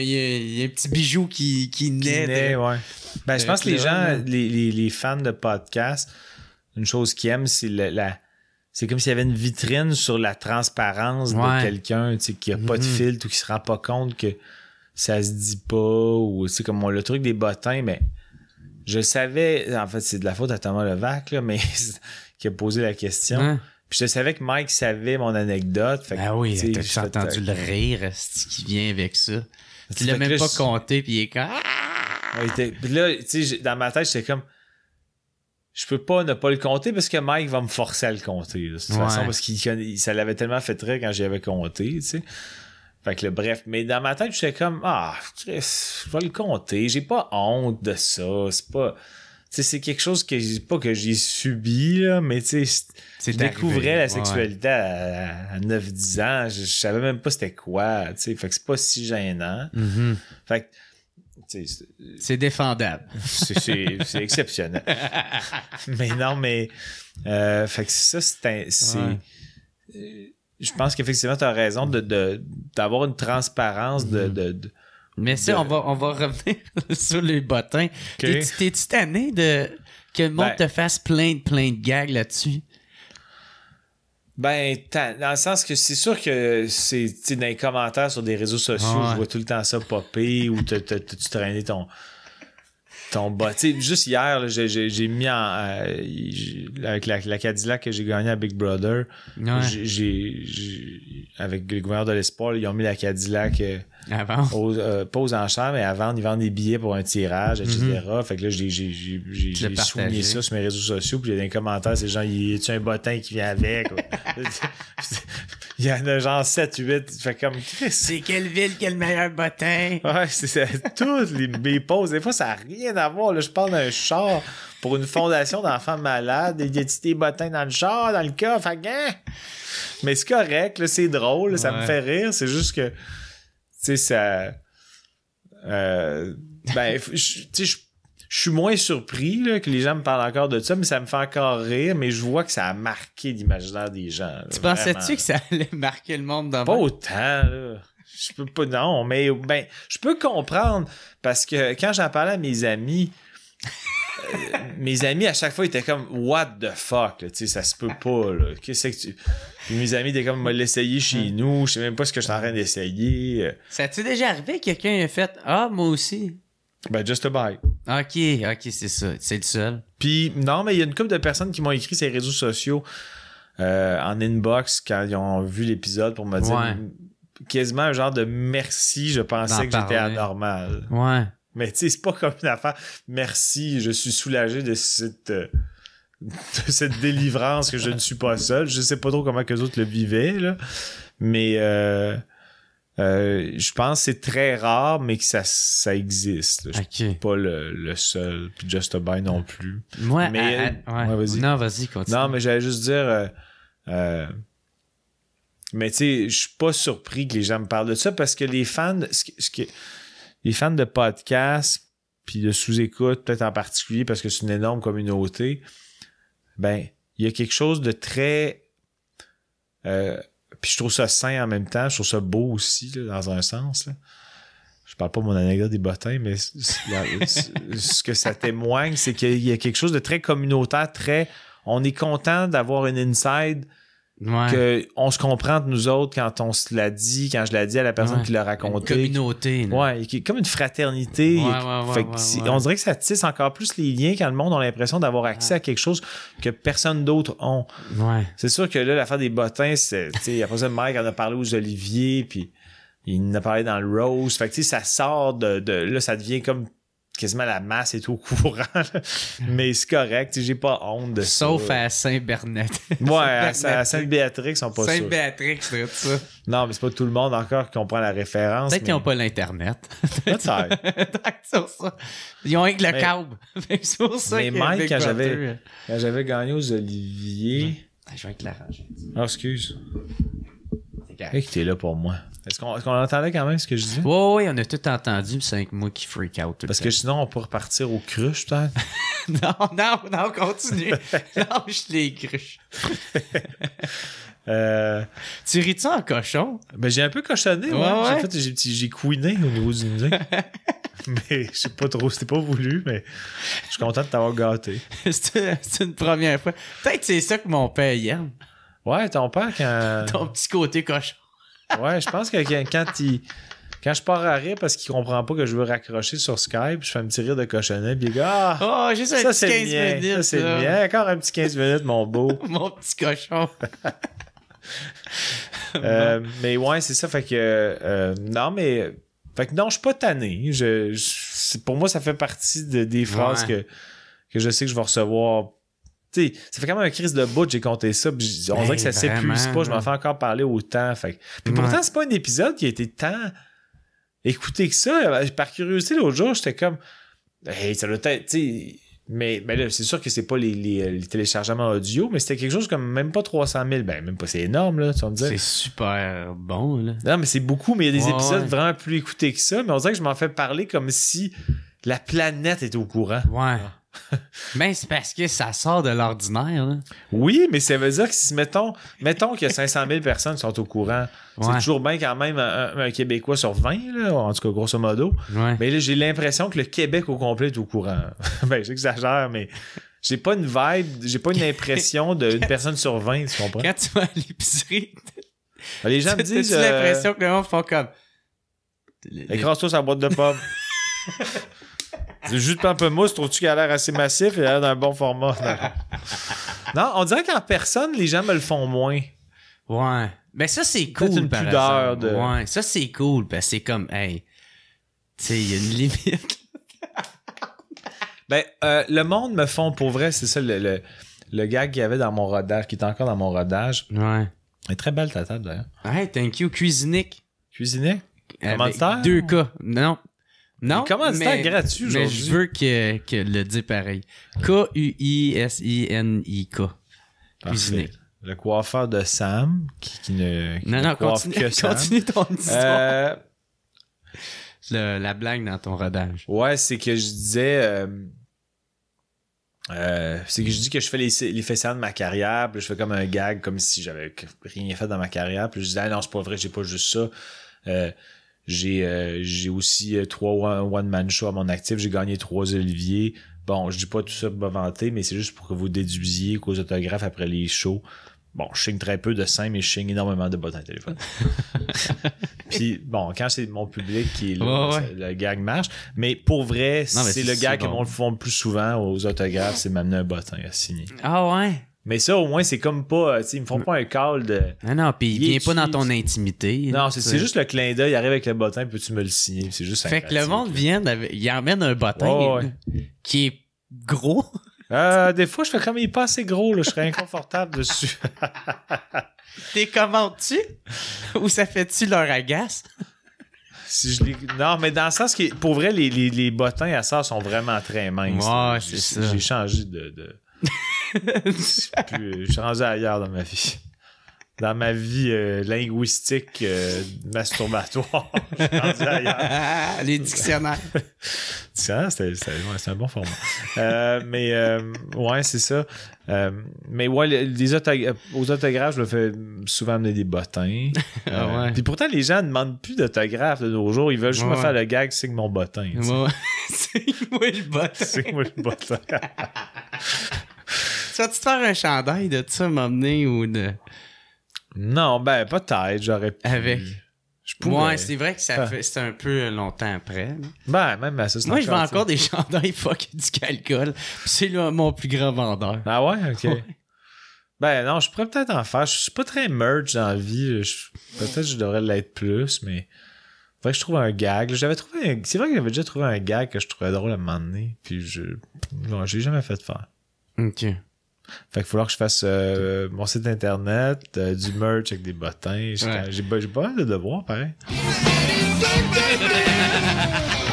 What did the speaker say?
Il y, a, il y a un petit bijou qui, qui Qui naît. naît, de- ouais. Ben, je pense que les gens, les, les- les fans de podcasts, une chose qu'ils aiment, c'est la. C'est comme s'il y avait une vitrine sur la transparence Ouais. de quelqu'un, tu sais, qui a pas de Mhm. filtre ou qui se rend pas compte que ça se dit pas, ou c'est comme le truc des bottins, mais je savais, en fait, c'est de la faute à Thomas Levac, là, mais qui a posé la question. Hein? Puis je savais que Mike savait mon anecdote. Fait Ah oui, t'as entendu le rire qui vient avec ça? Tu l'as même là, pas je- compté, puis il est comme. Ah! Ouais, il était- Puis là, tu sais, dans ma tête, j'étais comme. Je peux pas ne pas le compter parce que Mike va me forcer à le compter. là, de toute Ouais. façon, parce qu'il ça l'avait tellement fait rire quand j'y avais compté, tu sais. Fait que le bref. Mais dans ma tête, j'étais comme Ah, Chris, je vais le compter. J'ai pas honte de ça. C'est pas. C'est quelque chose que j'ai pas que j'ai subi, là, mais tu sais, je découvrais arrivé. la Ouais. sexualité à, à 9-10 ans. Je, je savais même pas c'était quoi, tu sais. Fait que c'est pas si gênant. Mhm. Fait que, c'est- défendable. c'est- exceptionnel. mais non, mais. euh, fait que ça, c'est. Ouais. euh, Je pense qu'effectivement, tu as raison de- de- d'avoir une transparence de. de- de- Mais ça, De- on, va, on va revenir sur les bottins. T'es- T'es-tu tanné de que le monde Ben- te fasse plein de, plein de gags là-dessus? Ben, dans le sens que c'est sûr que c'est dans les commentaires sur des réseaux sociaux, Ouais. je vois tout le temps ça popper ou tu traînais ton ton bas. Tu sais, juste hier, j'ai- j'ai j'ai mis en euh, j'ai- avec la, la Cadillac que j'ai gagné à Big Brother, Ouais. j'ai- j'ai j'ai- avec le gouverneur de l'espoir, ils ont mis la Cadillac euh, Avant. aux, euh, pas aux enchères, mais vendre, ils vendent des billets pour un tirage, etc. Fait que là, j'ai j'ai- j'ai- j'ai- j'ai souligné ça sur mes réseaux sociaux, puis il y a des commentaires, c'est genre, y a-tu un bottin qui vient avec? il y en a genre 7, 8. Fait comme, C'est quelle ville qui a le meilleur bottin? Ouais, c'est ça. Toutes les, mes pauses. Des fois, ça n'a rien à voir. Là, je parle d'un char pour une fondation d'enfants malades. Il y a des bottins dans le char, dans le cas? Fait que, hein? Mais c'est correct, là, c'est drôle, là, ça me fait rire. C'est juste que, tu sais, ça. euh, ben, tu sais, je je suis moins surpris là, que les gens me parlent encore de ça, mais ça me fait encore rire. Mais je vois que ça a marqué l'imaginaire des gens. là, Tu pensais-tu que ça allait marquer le monde dans Pas autant, là. Je peux pas, non, mais ben, je peux comprendre parce que quand j'en parlais à mes amis, euh, mes amis à chaque fois étaient comme What the fuck, là, tu sais, ça se peut pas, là. Qu'est-ce que tu. Puis mes amis étaient comme m'a l'essayer chez nous, je sais même pas ce que je suis en train d'essayer. Ça t'est déjà arrivé que quelqu'un ait fait Ah, moi aussi? Ben, just a bite. Ok, ok, c'est ça. C'est le seul. Puis non, mais il y a une couple de personnes qui m'ont écrit sur les réseaux sociaux euh, en inbox quand ils ont vu l'épisode pour me dire Ouais. quasiment un genre de merci, je pensais que j'étais anormal. Ouais. Mais tu sais, c'est pas comme une affaire. Merci, je suis soulagé de cette, euh, de cette délivrance que je ne suis pas seul. Je sais pas trop comment que les autres le vivaient, là. Mais euh, euh, je pense que c'est très rare, mais que ça, ça existe. Je suis Ok. pas le, le seul, puis Just a Buy non plus. Moi, Mais, à- à- ouais, vas-y. Non, vas-y, continue. Non, mais j'allais juste dire. euh, euh, mais tu sais, je suis pas surpris que les gens me parlent de ça parce que les fans, ce ce que- les fans de podcasts, puis de sous-écoute, peut-être en particulier parce que c'est une énorme communauté, ben, il y a quelque chose de très. Puis je trouve ça sain en même temps, je trouve ça beau aussi, dans un sens. Là. Je parle pas de mon anecdote des bottins, mais ce que ça témoigne, c'est qu'il y a quelque chose de très communautaire, très. On est content d'avoir une inside Ouais. que on se comprend de nous autres quand on se l'a dit, quand je l'ai dit à la personne Ouais. qui l'a Une raconté. communauté. là. Ouais, comme une fraternité. Ouais, ouais, ouais, Fait que ouais, c'est- ouais. On dirait que ça tisse encore plus les liens quand le monde a l'impression d'avoir accès à quelque chose que personne d'autre ont. Ouais. C'est sûr que là, l'affaire des bottins, c'est, tu sais, après ça, Mike en a parlé aux Olivier, puis il en a parlé dans le Rose. Fait que, tu sais, ça sort de, de, là, ça devient comme quasiment la masse est au courant, là. Mais c'est correct, j'ai pas honte de Sauf ça. à Saint-Bernard. Ouais, à, Sainte-Béatrix, ils sont pas sûrs. Saint-Béatrix, c'est ça. Non, mais c'est pas tout le monde encore qui comprend la référence. Peut-être mais- qu'ils n'ont pas l'Internet. Peut-être. Ils ont avec le Mais- câble. Que c'est pour ça Mais que Mike, quand j'avais- Quand j'avais gagné aux Olivier. Ah, Je vais te l'arranger. Ah, excuse. C'est correct. Hey, que t'es là pour moi. Est-ce qu'on est-ce qu'on entendait quand même ce que je disais? Ouais, ouais, on a tout entendu, mais c'est avec moi qui freak out. tout le Parce que sinon, on pourrait repartir au cruche, peut-être? Non, non, non, continue. Lâche les cruches. Euh, tu ris-tu en cochon? Ben, j'ai un peu cochonné, ouais. Ouais, J'ai fait, j'ai, j'ai couiné au niveau du nez. mais je sais pas trop, c'était pas voulu, mais je suis content de t'avoir gâté. c'est c'est une première fois. Peut-être c'est ça que mon père aime. Ouais, ton père, quand. Ton petit côté cochon. Ouais, je pense que quand, il. Quand je pars à rire parce qu'il comprend pas que je veux raccrocher sur Skype, je fais un petit rire de cochonnet, puis il dit Ah, Oh, juste un ça petit c'est 15 le mien, minutes. ça c'est le mien. Encore un petit 15 minutes, mon beau. Mon petit cochon. Euh, mais ouais, c'est ça. Fait que. euh, non, mais. Fait que non, je suis pas tanné. Je, je- c'est- pour moi, ça fait partie de- des phrases Ouais. que, que je sais que je vais recevoir. Sais, ça fait quand même un crise de bout, j'ai compté ça. on Ben, dirait que ça s'épuise pas. Je m'en fais encore parler autant. Fait Puis Ouais. pourtant, c'est pas un épisode qui a été tant écouté que ça. Par curiosité, l'autre jour, j'étais comme. Hey, ça doit être. Mais, mais là, c'est sûr que c'est pas les, les- les téléchargements audio, mais c'était quelque chose comme même pas 300 000. Ben, même pas, c'est énorme, là, tu vas me dire. C'est super bon, là. Non, mais c'est beaucoup, mais il y a des Ouais, épisodes ouais. vraiment plus écoutés que ça. Mais on dirait que je m'en fais parler comme si la planète était au courant. Ouais. Ben, c'est parce que ça sort de l'ordinaire, là. Oui, mais ça veut dire que si, mettons, mettons a 500 000 personnes sont au courant, c'est Ouais. toujours bien quand même un, un Québécois sur 20, là, en tout cas, grosso modo. Ouais. Mais là, j'ai l'impression que le Québec au complet est au courant. ben, j'exagère, mais j'ai pas une vibe, j'ai pas une impression d'une personne sur 20, tu comprends? Quand tu vas à l'épicerie, Les gens me t'as-tu disent. euh, l'impression que les gens font comme. Écrase-toi sur la boîte de pommes. C'est juste pamplemousse, trouves-tu qu'il a l'air assez massif? Et a l'air d'un bon format? non, on dirait qu'en personne, les gens me le font moins. Ouais. Ben, ça, c'est cool, une par pudeur exemple. de- Ouais, ça, c'est cool. Ben, c'est comme, hey. Tu sais, il y a une limite. Ben, euh, le monde me font pour vrai, c'est ça le, le, le gag qu'il y avait dans mon rodage, qui est encore dans mon rodage. Ouais. Elle est très belle ta table d'ailleurs. Hey, thank you? Avec Commanditaire? Deux cas. Non. Non. Les commanditaires mais- gratuits Mais aujourd'hui? je veux que, que le dire pareil. K-U-I-S-I-N-I-K. Parfait. Le coiffeur de Sam, qui, qui ne, qui Non, ne non, coiffe continue, que Sam. continue ton histoire. Euh, Le- la blague dans ton rodage. Ouais, c'est que je disais. euh, euh, c'est que je dis que je fais les, les de ma carrière, puis je fais comme un gag, comme si j'avais rien fait dans ma carrière, puis je disais, ah non, c'est pas vrai, j'ai pas juste ça. Euh, j'ai euh, j'ai aussi euh, trois one- one-man shows à mon actif, j'ai gagné trois Olivier. Bon, je dis pas tout ça pour me vanter, mais c'est juste pour que vous déduisiez qu'aux autographes après les shows, bon, je signe très peu de seins, mais je signe énormément de bottes à téléphone. Puis bon, quand c'est mon public qui est là, Ouais, ouais. ça- le gag marche. Mais pour vrai, c'est le gag que bon. mon font le plus souvent aux autographes, c'est m'amener un bottin à signer. Ah ouais? Mais ça, au moins, c'est comme pas, sais, ils me font pas un call de. Non, non, pis il vient pas dans ton intimité. Non, c'est juste le clin d'œil, il arrive avec le bottin, peux-tu me le signer? C'est juste Fait que le monde vient, avec- il emmène un bottin Ouais, qui est gros. Euh, des fois, je fais comme il est pas assez gros, là, je serais inconfortable dessus. T'es commandes-tu? Ou ça fait-tu leur agace? si je les... Non, mais dans le sens que, pour vrai, les, les, les bottins à ça sont vraiment très minces. Ouais, c'est J'ai- ça. J'ai changé de. de... Je suis rendu ailleurs dans ma vie. Dans ma vie euh, linguistique euh, masturbatoire. je suis rendu ailleurs. Les dictionnaires. Ouais, c'est un bon format. Euh, mais ouais, c'est ça. Mais ouais, le- les aux autographes, je me fais souvent amener des bottins. Ah ouais. Puis pourtant, les gens ne demandent plus d'autographes de nos jours. Ils veulent juste me faire le gag, signe mon bottin. Ouais. C'est moi le bottin. Signe-moi le bottin. Tu vas-tu te faire un chandail de ça, m'emmener ou de. non, ben peut-être, j'aurais pu. Avec. Je pourrais. Ouais, c'est vrai que ça Ah. fait c'est un peu longtemps après. Ben, même à ça, Moi, je vends encore des chandails fuck du calcul. C'est là mon plus grand vendeur. Ah ouais, ok. Ouais. Ben non, je pourrais peut-être en faire. Je suis pas très merch dans la vie. Je- Peut-être que je devrais l'être plus, mais. Faudrait que je trouve un gag. J'avais trouvé un- C'est vrai que j'avais déjà trouvé un gag que je trouvais drôle à un moment donné. Puis je. Non, j'ai jamais fait faire. Ok. Fait qu'il va falloir que je fasse euh, mon site internet, euh, du merch avec des bottins. J'ai pas, pas mal de devoirs, pareil.